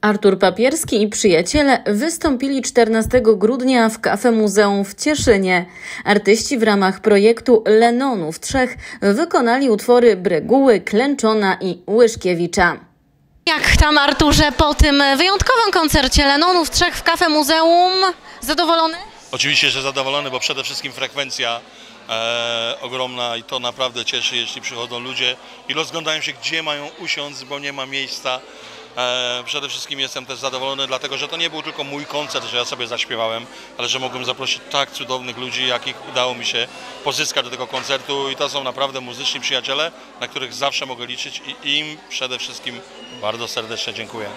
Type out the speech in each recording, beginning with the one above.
Artur Papierski i przyjaciele wystąpili 14 grudnia w Kafe Muzeum w Cieszynie. Artyści w ramach projektu Lenonów Trzech wykonali utwory Breguły, Klęczona i Łyżkiewicza. Jak tam Arturze po tym wyjątkowym koncercie Lenonów Trzech w Kafe Muzeum? Zadowolony? Oczywiście, że zadowolony, bo przede wszystkim frekwencja e, ogromna i to naprawdę cieszy, jeśli przychodzą ludzie i rozglądają się, gdzie mają usiąść, bo nie ma miejsca. E, przede wszystkim jestem też zadowolony, dlatego że to nie był tylko mój koncert, że ja sobie zaśpiewałem, ale że mogłem zaprosić tak cudownych ludzi, jakich udało mi się pozyskać do tego koncertu i to są naprawdę muzyczni przyjaciele, na których zawsze mogę liczyć i im przede wszystkim bardzo serdecznie dziękuję.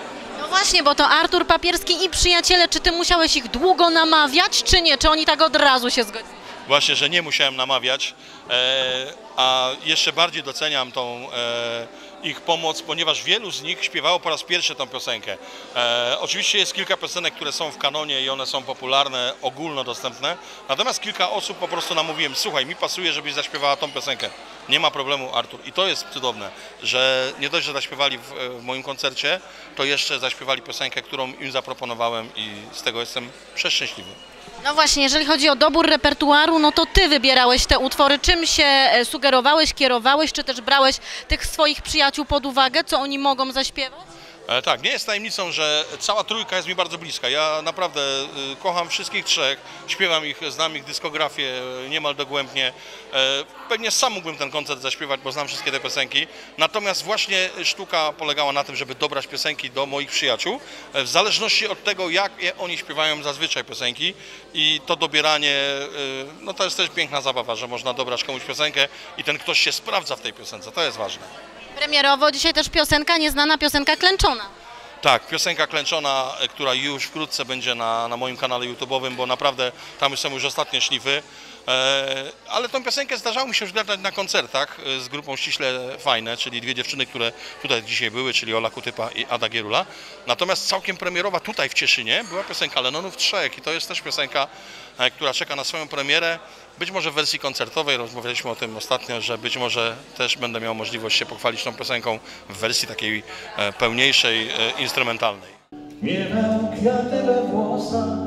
No właśnie, bo to Artur Papierski i przyjaciele, czy ty musiałeś ich długo namawiać, czy nie? Czy oni tak od razu się zgodzili? Właśnie, że nie musiałem namawiać, e, a jeszcze bardziej doceniam tą e, ich pomoc, ponieważ wielu z nich śpiewało po raz pierwszy tę piosenkę. E, oczywiście jest kilka piosenek, które są w kanonie i one są popularne, ogólnodostępne, natomiast kilka osób po prostu namówiłem, słuchaj, mi pasuje, żebyś zaśpiewała tą piosenkę. Nie ma problemu, Artur. I to jest cudowne, że nie dość, że zaśpiewali w, w moim koncercie, to jeszcze zaśpiewali piosenkę, którą im zaproponowałem i z tego jestem przeszczęśliwy. No właśnie, jeżeli chodzi o dobór repertuaru, no to ty wybierałeś te utwory. Czym się e, sugerowałeś, kierowałeś, czy też brałeś tych swoich przyjaciół pod uwagę, co oni mogą zaśpiewać? E, tak, nie jest tajemnicą, że cała trójka jest mi bardzo bliska. Ja naprawdę y, kocham wszystkich trzech, śpiewam ich, znam ich dyskografię y, niemal dogłębnie. E, pewnie sam mógłbym ten koncert zaśpiewać, bo znam wszystkie te piosenki. Natomiast właśnie sztuka polegała na tym, żeby dobrać piosenki do moich przyjaciół, e, w zależności od tego, jak oni śpiewają zazwyczaj piosenki i to dobieranie, y, no to jest też piękna zabawa, że można dobrać komuś piosenkę i ten ktoś się sprawdza w tej piosence, to jest ważne. Premierowo dzisiaj też piosenka, nieznana piosenka klęczona. Tak, piosenka klęczona, e, która już wkrótce będzie na, na moim kanale YouTube'owym, bo naprawdę tam są już ostatnie szlify. E, ale tą piosenkę zdarzało mi się już grać na koncertach e, z grupą ściśle fajne, czyli dwie dziewczyny, które tutaj dzisiaj były, czyli Ola Kutypa i Ada Gierula. Natomiast całkiem premierowa tutaj w Cieszynie była piosenka Lenonów Trzech i to jest też piosenka, która czeka na swoją premierę. Być może w wersji koncertowej, rozmawialiśmy o tym ostatnio, że być może też będę miał możliwość się pochwalić tą piosenką w wersji takiej pełniejszej, instrumentalnej. Miewam kwiaty we włosach,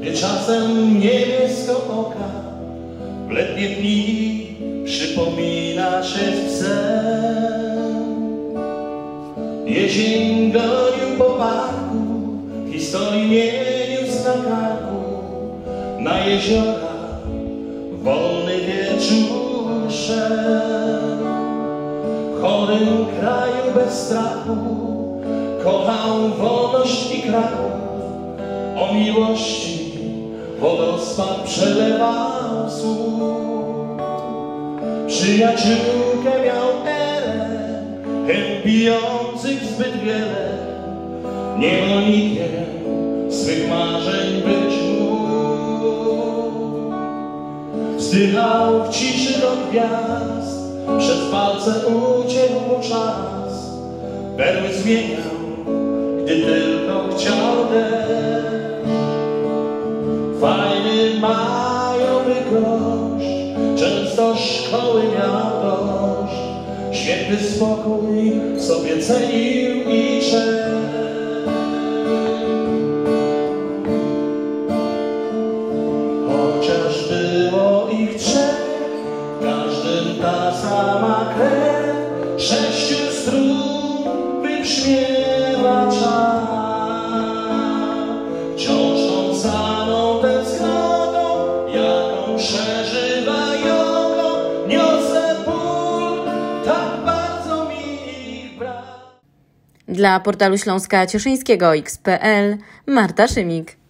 gdy czasem niebiesko oka w letnie dni przypomina się sen. Jesień gonił po parku, historii mienił na karku, na jeziora wolny wieczór szedł. W chorym kraju bez strachu kochał wolność i kraju o miłości wodospad przelewał słów. Przyjaciółkę miał Elę, chępijących zbyt wiele, niewolnikiem swych marzeń być Wzdychał w ciszy do gwiazd, przez palce uciekł czas, perły zmieniał, gdy tylko chciał deszcz. Fajny majowy gość, często szkoły miał dość. Święty spokój sobie cenił i czekł. Wybrzmiewa czas. Dla portalu Śląska Cieszyńskiego XPL Marta Szymik.